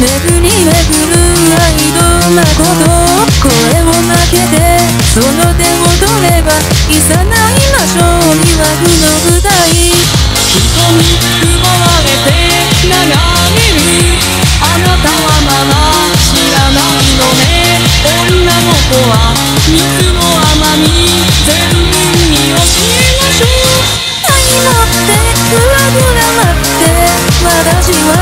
巡り巡るアイドルなこと声を負けてその手を取ればいざないましょう。魅惑は水の甘み全部に教えましょう。愛持ってふわふわ待って私は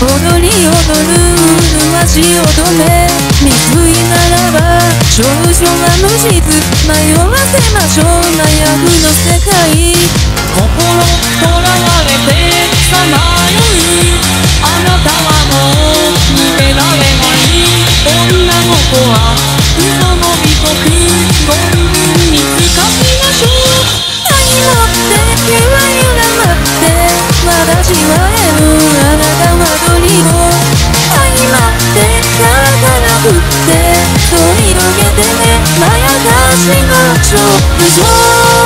踊り踊る足を止め三井ならば少女は無実迷わせましょう麻薬の世界心囚われてさまようあなたはもう逃げられない女の子は嘘の美徳ゴングに使いましょう愛持ってゆらゆら待って私は It's all